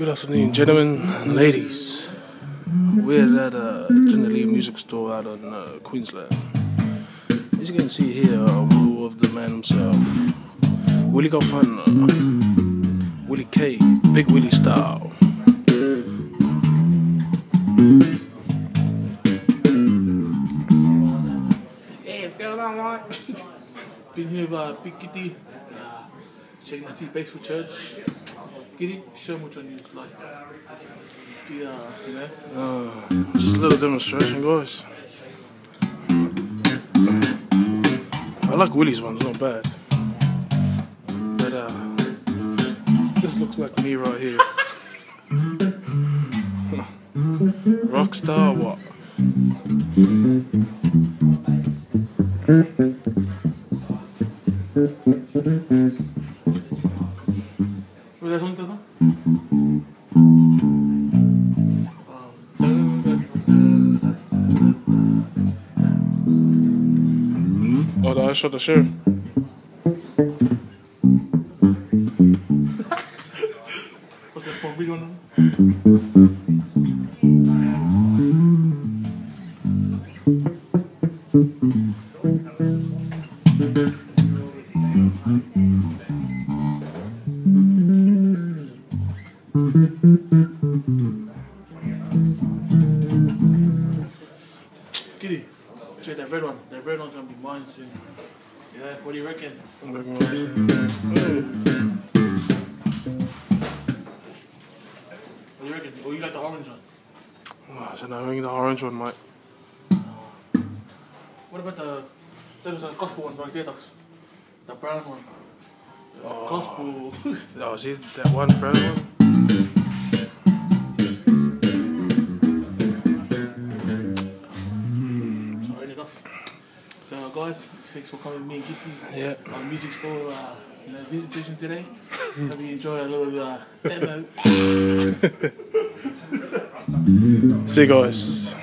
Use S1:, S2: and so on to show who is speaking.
S1: Good afternoon, gentlemen and ladies. We're at a Lee music store out in uh, Queensland. As you can see here, a row of the man himself, Willie Kaufana, Willie K, Big Willie style.
S2: Hey, what's going on, Mark? Been here with uh, Big Giddy, uh, few bakes for church. Giddy, show uh, you know,
S1: Uh, just a little demonstration, guys. I like Willie's one, it's not bad. But uh, this looks like me right here. Rockstar, what?
S2: Where's that song, Stefan?
S1: Oh, I shot the sheriff.
S2: What's that small video now? Giddy, check that red one. That red one's gonna be mine soon. Yeah, what do you reckon?
S1: Oh.
S2: What do you reckon? Oh, you like the orange one?
S1: Oh, so now I'm the orange one, mate.
S2: What about the there was a gospel one right there, Docs? The brown one. Oh. Gospel.
S1: Oh, see that one brown one?
S2: Sorry enough. So guys, thanks for coming with me and Gitty.
S1: Yeah.
S2: Our music store uh, you know, visitation today. Hope you enjoy a little uh, demo.
S1: See you guys.